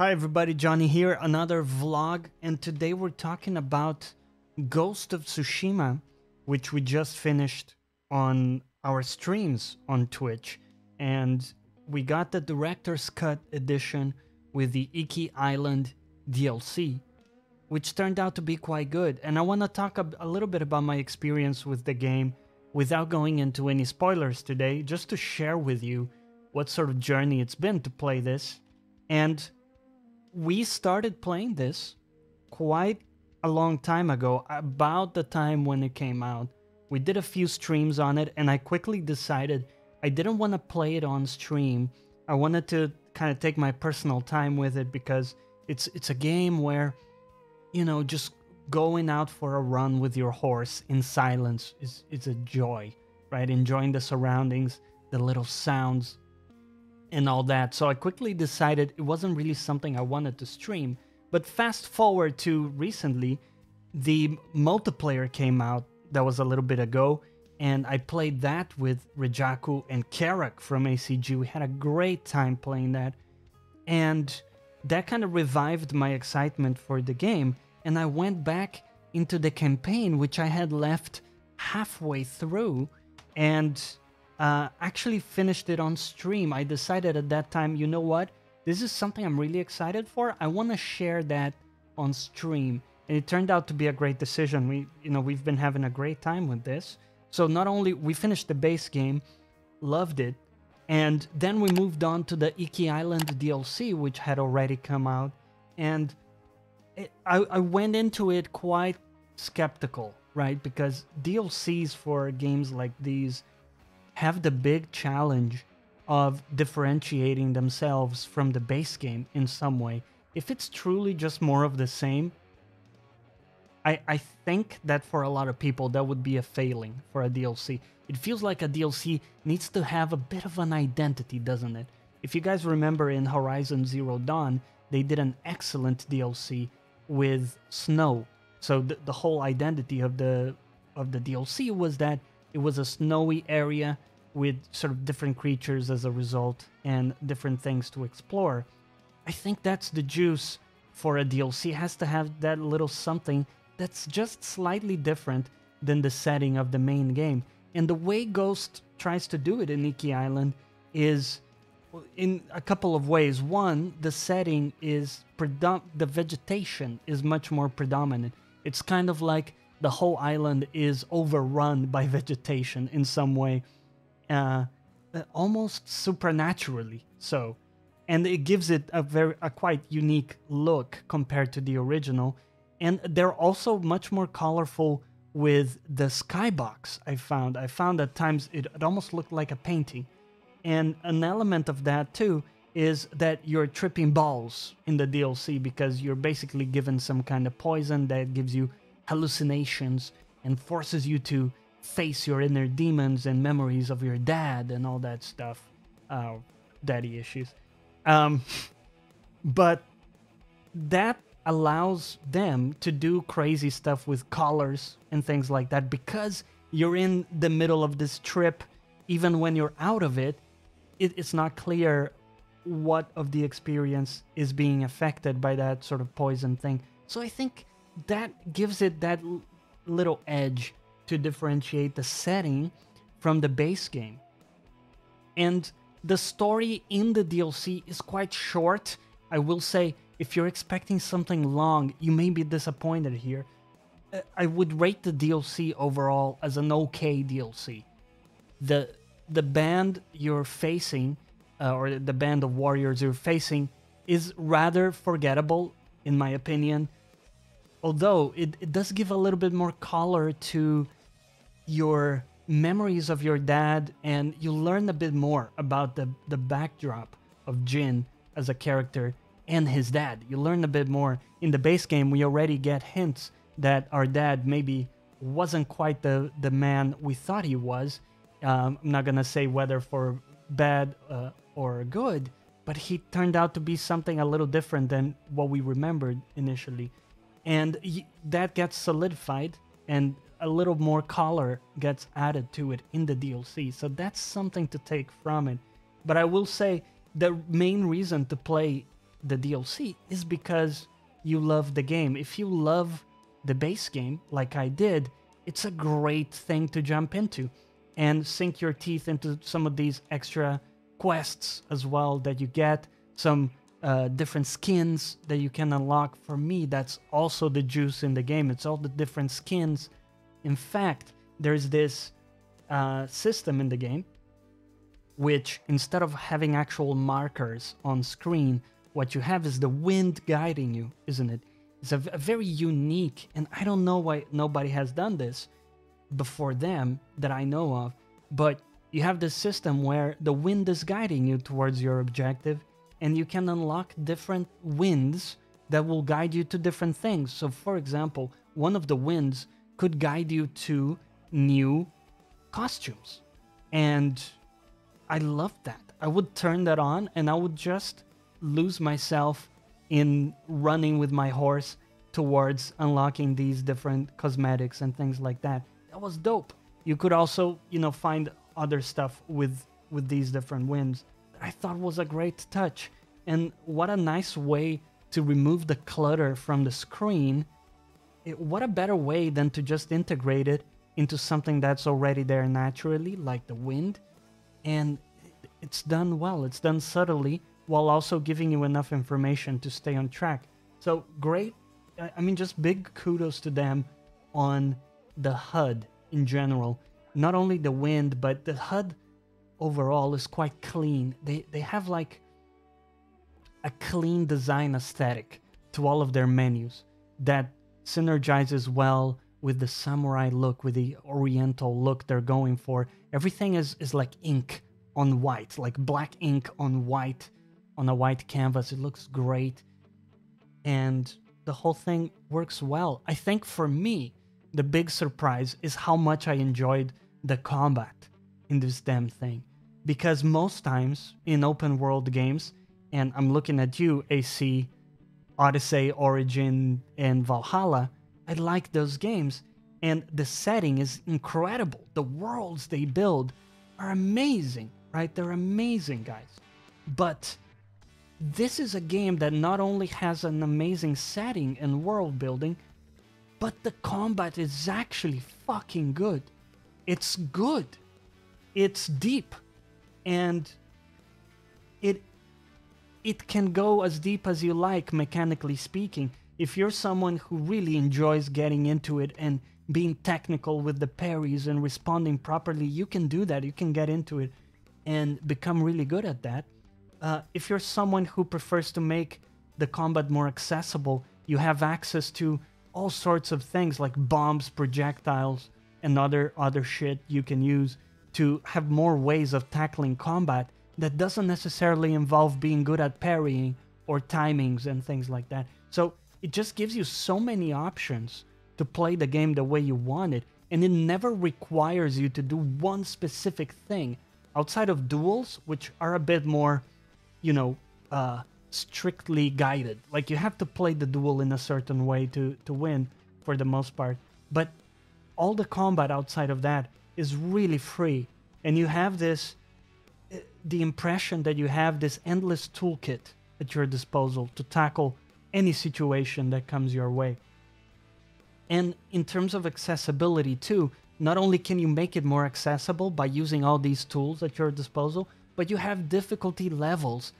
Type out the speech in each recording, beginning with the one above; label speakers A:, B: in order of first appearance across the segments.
A: Hi everybody, Jonny here, another vlog, and today we're talking about Ghost of Tsushima, which we just finished on our streams on Twitch. And we got the Director's Cut edition with the Iki Island DLC, which turned out to be quite good. And I want to talk a, a little bit about my experience with the game without going into any spoilers today, just to share with you what sort of journey it's been to play this. And we started playing this quite a long time ago, about the time when it came out. We did a few streams on it, and I quickly decided I didn't want to play it on stream. I wanted to kind of take my personal time with it because it's it's a game where, you know, just going out for a run with your horse in silence is is a joy, right? Enjoying the surroundings, the little sounds, and all that. So I quickly decided it wasn't really something I wanted to stream. But fast forward to recently, the multiplayer came out that was a little bit ago, and I played that with Rijaku and Karak from ACG. We had a great time playing that, and that kind of revived my excitement for the game. And I went back into the campaign, which I had left halfway through, and uh, actually finished it on stream. I decided at that time, you know what? This is something I'm really excited for. I want to share that on stream. And it turned out to be a great decision. We, you know, we've been having a great time with this. So not only we finished the base game, loved it, and then we moved on to the Iki Island DLC, which had already come out, and it, I, I went into it quite skeptical, right? Because DLCs for games like these have the big challenge of differentiating themselves from the base game in some way. If it's truly just more of the same, I, I think that for a lot of people that would be a failing for a DLC. It feels like a DLC needs to have a bit of an identity, doesn't it? If you guys remember in Horizon Zero Dawn, they did an excellent DLC with snow. So the, the whole identity of the of the DLC was that it was a snowy area with sort of different creatures as a result and different things to explore. I think that's the juice for a DLC. It has to have that little something that's just slightly different than the setting of the main game. And the way Ghost tries to do it in Iki Island is in a couple of ways. One, the setting is predom- the vegetation is much more predominant. It's kind of like the whole island is overrun by vegetation in some way uh, uh, almost supernaturally so. And it gives it a very a quite unique look compared to the original. And they're also much more colorful with the skybox i found. I found at times it, it almost looked like a painting. And an element of that too is that you're tripping balls in the dlc because you're basically given some kind of poison that gives you hallucinations and forces you to face your inner demons and memories of your dad and all that stuff. Uh, daddy issues. Um, but that allows them to do crazy stuff with colors and things like that because you're in the middle of this trip. Even when you're out of it, it it's not clear what of the experience is being affected by that sort of poison thing. So I think that gives it that little edge to differentiate the setting from the base game. And the story in the DLC is quite short. I will say, if you're expecting something long, you may be disappointed here. Uh, I would rate the DLC overall as an okay DLC. The the band you're facing, uh, or the band of warriors you're facing, is rather forgettable, in my opinion. Although it, it does give a little bit more color to your memories of your dad and you learn a bit more about the, the backdrop of Jin as a character and his dad. You learn a bit more. In the base game, we already get hints that our dad maybe wasn't quite the, the man we thought he was. Um, I'm not going to say whether for bad uh, or good, but he turned out to be something a little different than what we remembered initially. And that gets solidified and a little more color gets added to it in the DLC. So that's something to take from it. But I will say the main reason to play the DLC is because you love the game. If you love the base game, like I did, it's a great thing to jump into and sink your teeth into some of these extra quests as well that you get, some uh, different skins that you can unlock. For me, that's also the juice in the game. It's all the different skins. In fact, there's this uh, system in the game which instead of having actual markers on screen, what you have is the wind guiding you, isn't it? It's a, a very unique, and I don't know why nobody has done this before them that I know of, but you have this system where the wind is guiding you towards your objective, and you can unlock different winds that will guide you to different things. So, for example, one of the winds could guide you to new costumes. And I love that. I would turn that on and I would just lose myself in running with my horse towards unlocking these different cosmetics and things like that. That was dope. You could also, you know, find other stuff with with these different winds I thought was a great touch. And what a nice way to remove the clutter from the screen. It, what a better way than to just integrate it into something that's already there naturally, like the wind and it's done well. It's done subtly while also giving you enough information to stay on track. So great. I mean, just big kudos to them on the HUD in general. Not only the wind, but the HUD overall is quite clean. They they have like a clean design aesthetic to all of their menus that synergizes well with the samurai look, with the oriental look they're going for. Everything is, is like ink on white, like black ink on white, on a white canvas. It looks great. And the whole thing works well. I think for me, the big surprise is how much I enjoyed the combat in this damn thing. Because most times in open world games, and I'm looking at you, AC, Odyssey, Origin, and Valhalla, I like those games. And the setting is incredible. The worlds they build are amazing, right? They're amazing, guys. But this is a game that not only has an amazing setting and world building, but the combat is actually fucking good. It's good. It's deep. And it it can go as deep as you like mechanically speaking if you're someone who really enjoys getting into it and being technical with the parries and responding properly, you can do that. You can get into it and become really good at that. Uh, if you're someone who prefers to make the combat more accessible, you have access to all sorts of things like bombs, projectiles, and other other shit you can use to have more ways of tackling combat that doesn't necessarily involve being good at parrying or timings and things like that. So it just gives you so many options to play the game the way you want it, and it never requires you to do one specific thing outside of duels, which are a bit more, you know, uh, strictly guided. Like you have to play the duel in a certain way to to win for the most part. But all the combat outside of that is really free, and you have this uh, the impression that you have this endless toolkit at your disposal to tackle any situation that comes your way. And in terms of accessibility, too, not only can you make it more accessible by using all these tools at your disposal, but you have difficulty levels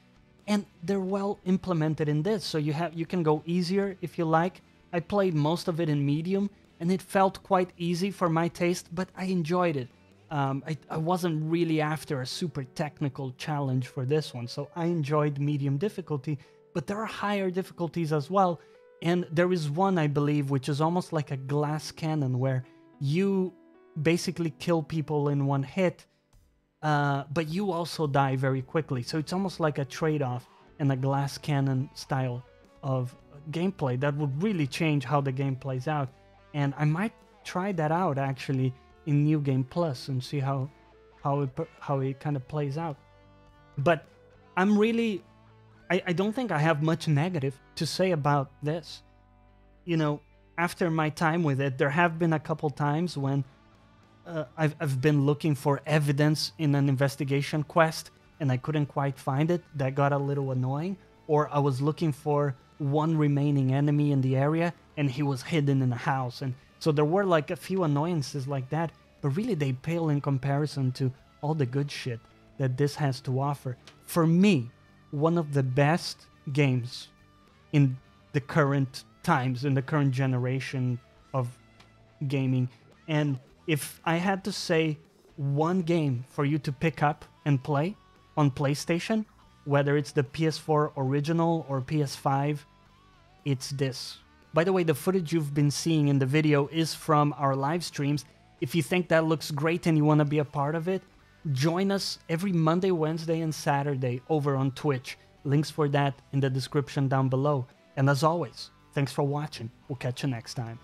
A: and they're well implemented in this. So you have you can go easier if you like. I played most of it in medium and it felt quite easy for my taste, but I enjoyed it. Um, I, I wasn't really after a super technical challenge for this one, so I enjoyed medium difficulty but there are higher difficulties as well. And there is one, I believe, which is almost like a glass cannon where you basically kill people in one hit, uh, but you also die very quickly. So it's almost like a trade off in a glass cannon style of gameplay that would really change how the game plays out. And I might try that out actually in New Game Plus and see how how it how it kind of plays out. But I'm really I, I don't think I have much negative to say about this. You know, after my time with it, there have been a couple times when uh, I've, I've been looking for evidence in an investigation quest and I couldn't quite find it. That got a little annoying. or I was looking for one remaining enemy in the area and he was hidden in a house. And so there were like a few annoyances like that, but really they pale in comparison to all the good shit that this has to offer. For me, one of the best games in the current times, in the current generation of gaming. And if I had to say one game for you to pick up and play on PlayStation, whether it's the PS4 original or PS5, it's this. By the way, the footage you've been seeing in the video is from our live streams. If you think that looks great and you want to be a part of it, join us every Monday, Wednesday, and Saturday over on Twitch. Links for that in the description down below. And as always, thanks for watching. We'll catch you next time.